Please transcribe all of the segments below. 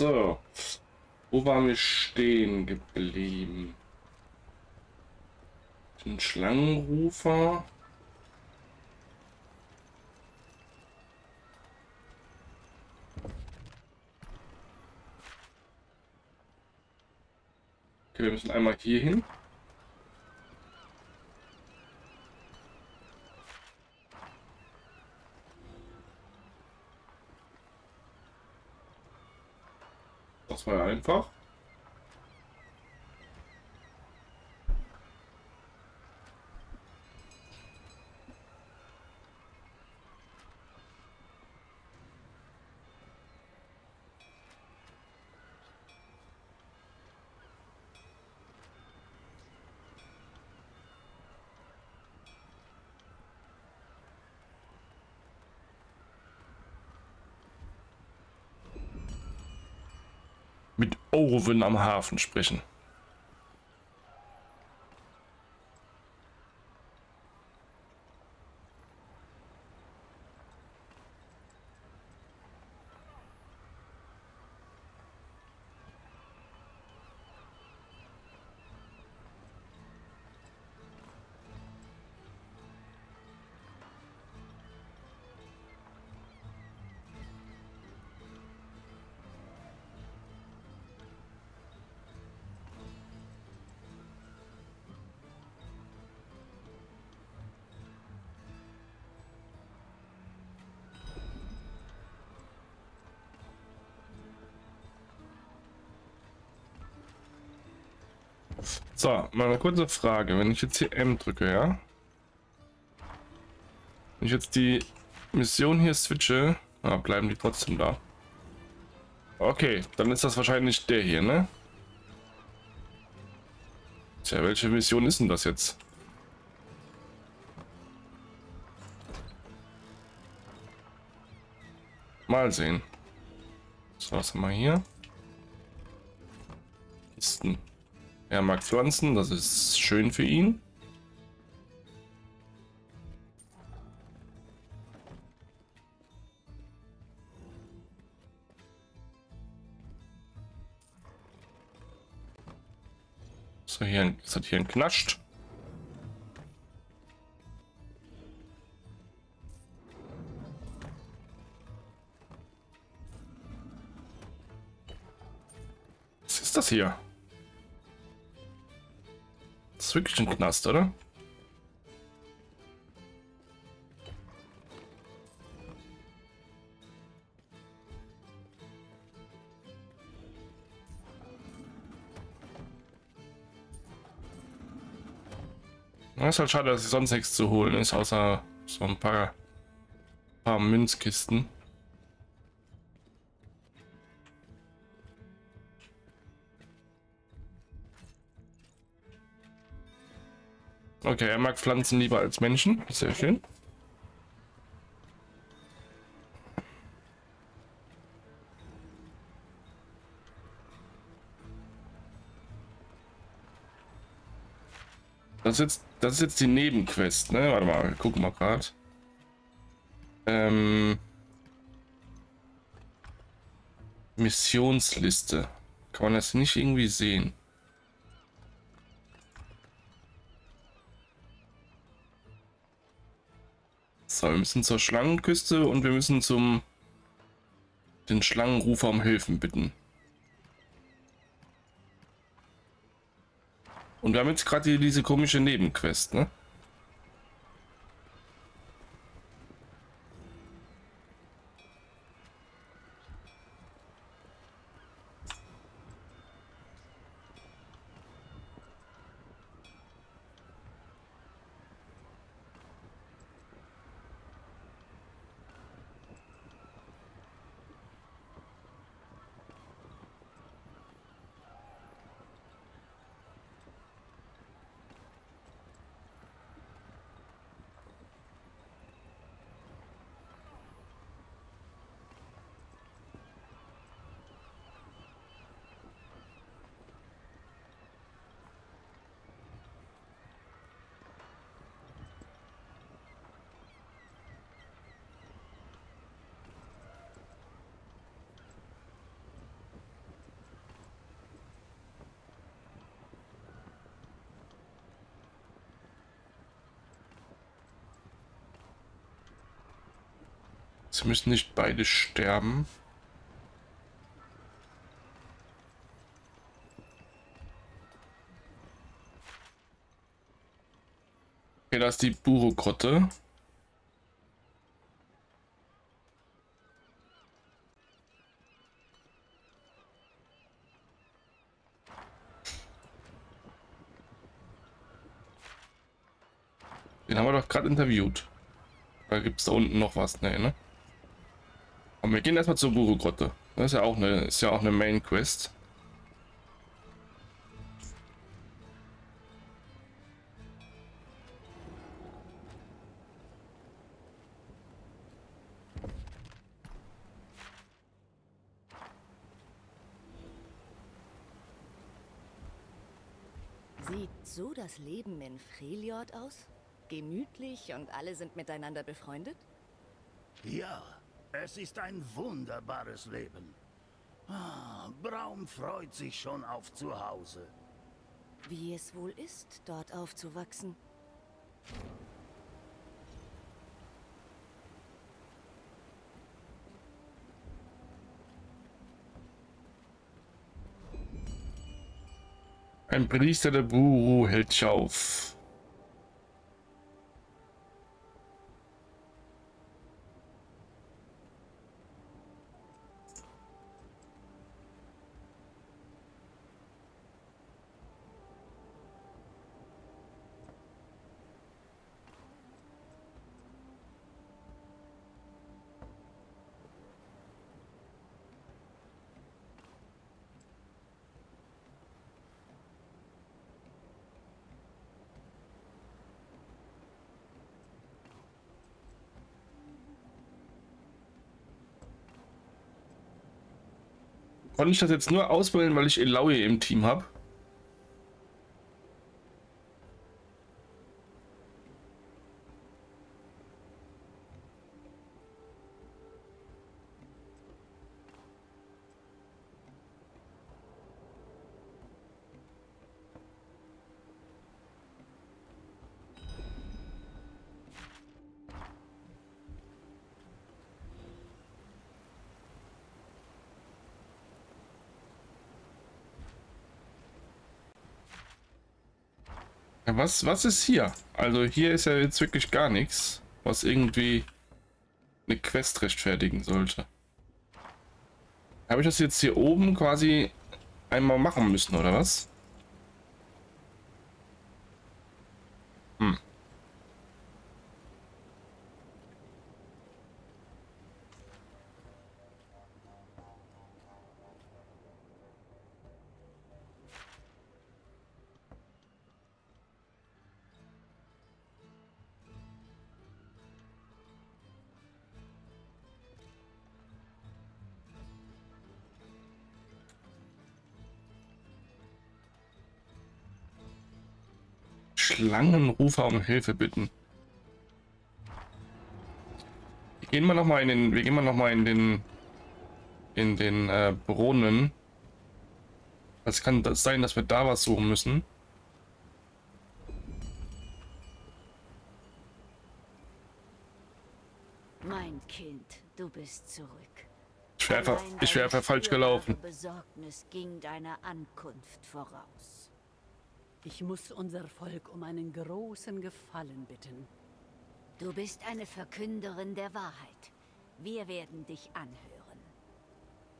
So. Wo waren wir stehen geblieben? Den Schlangenrufer. Okay, wir müssen einmal hier hin. War ja einfach. Mit Owen am Hafen sprechen. So, mal eine kurze Frage. Wenn ich jetzt hier M drücke, ja? Wenn ich jetzt die Mission hier switche, ah, bleiben die trotzdem da. Okay, dann ist das wahrscheinlich der hier, ne? Tja, welche Mission ist denn das jetzt? Mal sehen. So, was haben wir hier? Kisten. Er mag Pflanzen, das ist schön für ihn. So, hier ist hat hier ein Knascht. Was ist das hier? Ist wirklich ein Knast, oder? Es ist halt schade, dass sonst nichts zu holen ist, außer so ein paar, paar Münzkisten. Okay, er mag Pflanzen lieber als Menschen. Sehr schön. Das ist jetzt, das ist jetzt die Nebenquest, ne? Warte mal, gucken wir gerade. Ähm, Missionsliste. Kann man das nicht irgendwie sehen? So, wir müssen zur Schlangenküste und wir müssen zum den Schlangenrufer um Hilfen bitten. Und wir haben jetzt gerade diese komische Nebenquest, ne? Sie müssen nicht beide sterben. Okay, da ist die Buro-Grotte. Den haben wir doch gerade interviewt. Da gibt es da unten noch was, ne, ne? Und wir gehen erstmal zur Buru-Grotte. Das ist ja auch eine, ist ja auch eine Main-Quest. Sieht so das Leben in Freljord aus? Gemütlich und alle sind miteinander befreundet? Ja, es ist ein wunderbares Leben. Ah, Braum freut sich schon auf Zuhause. Wie es wohl ist, dort aufzuwachsen. Ein Priester der Buru hält sich Konnte ich das jetzt nur auswählen, weil ich Elaui im Team habe? Was, was ist hier? Also hier ist ja jetzt wirklich gar nichts, was irgendwie eine Quest rechtfertigen sollte. Habe ich das jetzt hier oben quasi einmal machen müssen, oder was? Hm. Schlangenrufer um Hilfe bitten. Wir gehen mal noch mal in den, wir gehen mal noch mal in den, in den äh, Brunnen. Es kann das sein, dass wir da was suchen müssen. Mein Kind, du bist zurück. Ich wäre einfach, deine einfach falsch gelaufen. Besorgnis ging deiner Ankunft voraus. Ich muss unser Volk um einen großen Gefallen bitten. Du bist eine Verkünderin der Wahrheit. Wir werden dich anhören.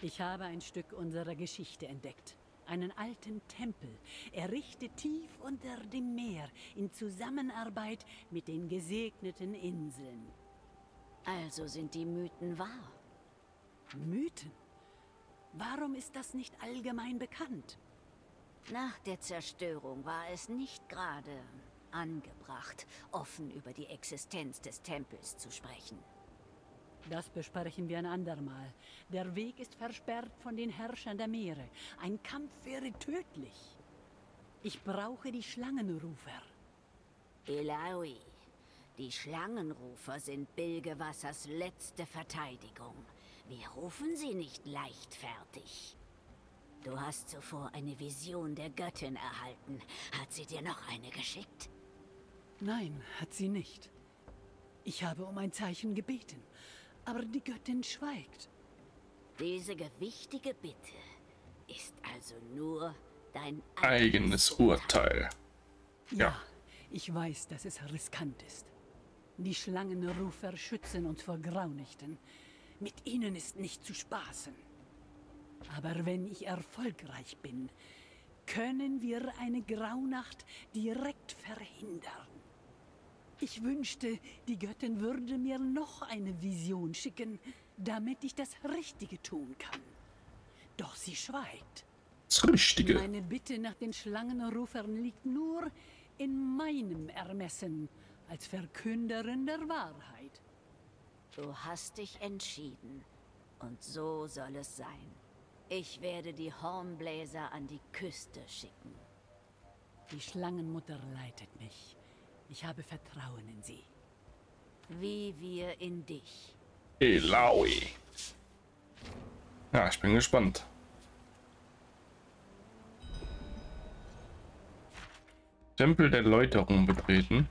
Ich habe ein Stück unserer Geschichte entdeckt. Einen alten Tempel, errichtet tief unter dem Meer, in Zusammenarbeit mit den gesegneten Inseln. Also sind die Mythen wahr. Mythen? Warum ist das nicht allgemein bekannt? Nach der Zerstörung war es nicht gerade angebracht, offen über die Existenz des Tempels zu sprechen. Das besprechen wir ein andermal. Der Weg ist versperrt von den Herrschern der Meere. Ein Kampf wäre tödlich. Ich brauche die Schlangenrufer. Elaui, die Schlangenrufer sind Bilgewassers letzte Verteidigung. Wir rufen sie nicht leichtfertig. Du hast zuvor eine Vision der Göttin erhalten. Hat sie dir noch eine geschickt? Nein, hat sie nicht. Ich habe um ein Zeichen gebeten, Aber die Göttin schweigt. Diese gewichtige Bitte ist also nur dein Eigenes Urteil. Ja. ich weiß, dass es riskant ist. Die Schlangenrufer schützen uns vor Graunächten. Mit ihnen ist nicht zu spaßen. Aber wenn ich erfolgreich bin, können wir eine Graunacht direkt verhindern. Ich wünschte, die Göttin würde mir noch eine Vision schicken, damit ich das Richtige tun kann. Doch sie schweigt. Das Richtige. Meine Bitte nach den Schlangenrufern liegt nur in meinem Ermessen als Verkünderin der Wahrheit. Du hast dich entschieden. Und so soll es sein. Ich werde die Hornbläser an die Küste schicken. Die Schlangenmutter leitet mich. Ich habe Vertrauen in sie. Wie wir in dich. Elaui. Ja, ich bin gespannt. Tempel der Läuterung betreten.